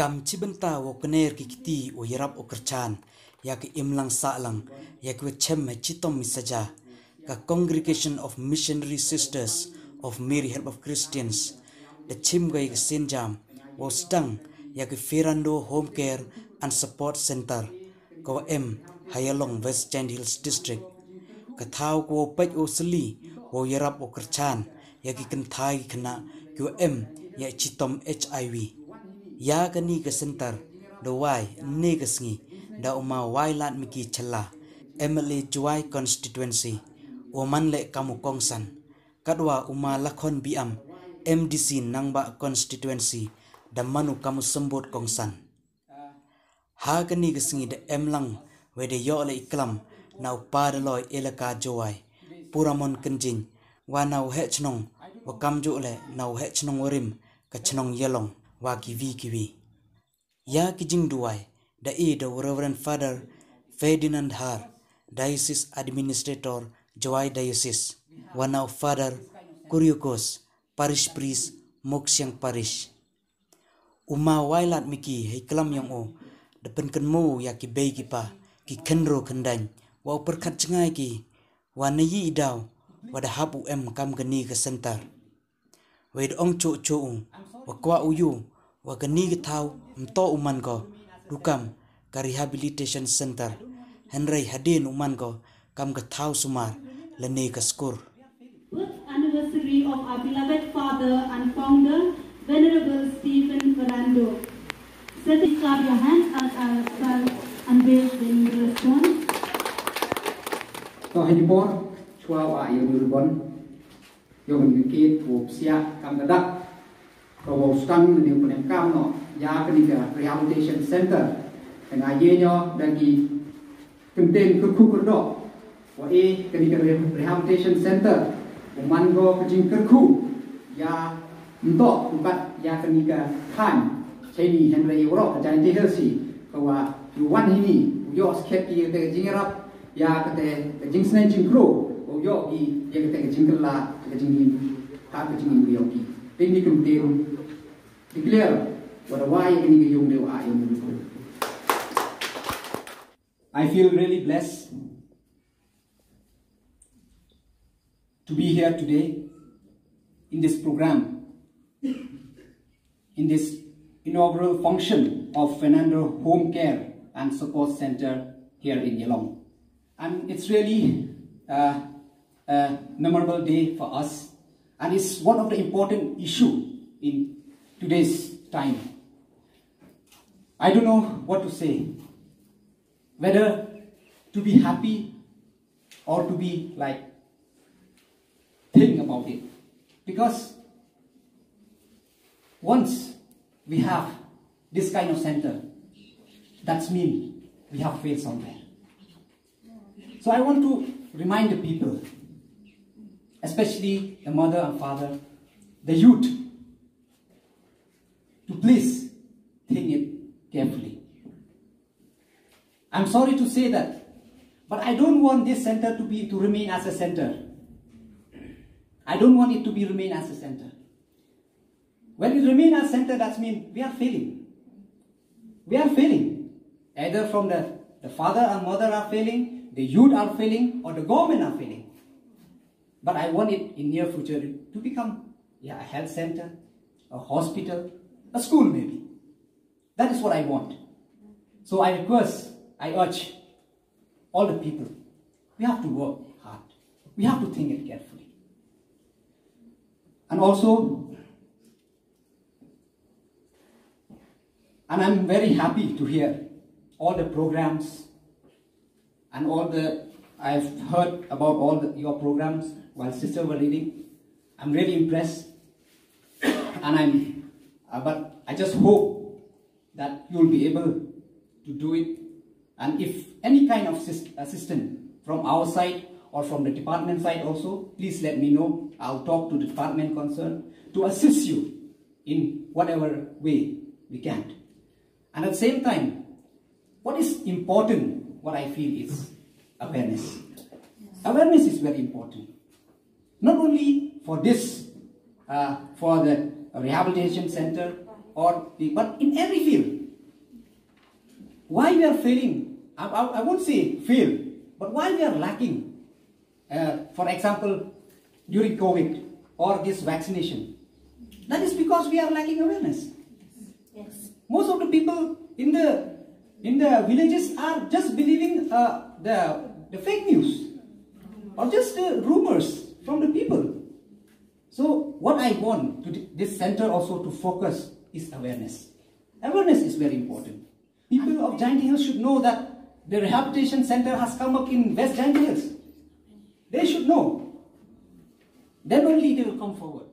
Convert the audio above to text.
kam chibanta wo kner ki kiti o yarap o kerchan. Ya imlang sa lang. Ya ki chem me chitom misaja ka congregation of missionary sisters of mary help of christians. The chim gai ki sinjam wo stang. Ya ki home care and support center. Ko em hayalong west chand hills district. Ka thau ko pech o sli wo yarap o kerchan. Ya ki thai khna ko em ya chitom hiv ya ka ni ka center do wai ne ka sngi da uma wai lat mi ki emily juai constituency o le kamu kongsan. Kadwa uma lakhon biam mdc nangba constituency da manu kamu sembut kongsan. Ha ka ni ka sngi da emlang we de yo le iklam na upa de loy elaka joai puramon kenjing wa nau he chnong wa kamju le nau he chnong warim ka chnong yelong wa kiwi kiwi ya kijing duai da e the reverend father ferdinand har diocese administrator joy diocese one of father kuriokos parish priest moksyang parish. Uma wailat miki heklam yang o da penken mo ya ki bei ki pa ki kenro kendany. Wa perkat cengai ki wa nayi daw wa da habu em kam gani ka sentar. Wa ong cho cho wa kwa uyu wa gani ga thau mto uman ko. Dukam ka rehabilitation center. Henry hadin uman ko kam ga thau sumar. Lene ka skur. Birth anniversary of our beloved father and founder, Venerable Stephen Fernando. Set clap your hands as I shall unveil the response. to hai por chua wa yo mu bon yo mi ki pu sia kam da Provo Stang ni ni punya kam no, ya kini dia rehabilitation center. Tengah ye nyo dagi kenten ke ku kerdo. Wa e kini rehabilitation center. Uman go kejing ke ya untuk ubat ya kini dia kan. Cai ni hendra ye wro kajan ti. Kawa yuwan ini, yo sket ye te kejing erap. Ya kete kejing senen jing kru, yo i ye kete kejing kerla kejing ini. Tak kejing ini yo ki. Ini kemudian ko I feel really blessed to be here today in this program in this inaugural function of Ferrando Home Care and Support Center here in Yalong. And it's really uh, a memorable day for us. And it's one of the important issue in today's time. I don't know what to say. Whether to be happy or to be like, think about it. Because once we have this kind of center, that's mean we have failed somewhere. So I want to remind the people, especially the mother and father, the youth, please think it carefully. I'm sorry to say that, but I don't want this center to be to remain as a center. I don't want it to be remain as a center. When it remain as a center, that means we are failing. We are failing. Either from the, the father and mother are failing, the youth are failing, or the government are failing. But I want it in near future to become yeah, a health center, a hospital, a school maybe. That is what I want. So I request, I urge all the people, we have to work hard. We have to think it carefully. And also, and I'm very happy to hear all the programs and all the I've heard about all the, your programs while sister were reading. I'm really impressed, and I'm. Uh, but I just hope that you'll be able to do it. And if any kind of assistance from our side or from the department side also, please let me know. I'll talk to the department concerned to assist you in whatever way we can. And at the same time, what is important, what I feel is awareness. Awareness is very important. Not only for this, uh, for the rehabilitation center, or the, but in every field. Why we are failing? I, I, I won't say fail, but why we are lacking? Uh, for example, during COVID or this vaccination. That is because we are lacking awareness. Yes. Most of the people in the in the villages are just believing uh, the the fake news or just uh, rumors from the people. So what I want to this center also to focus is awareness. Awareness is very important. People of Jaintia Hills should know that the rehabilitation center has come up in West Jaintia Hills. They should know. Then only they will come forward.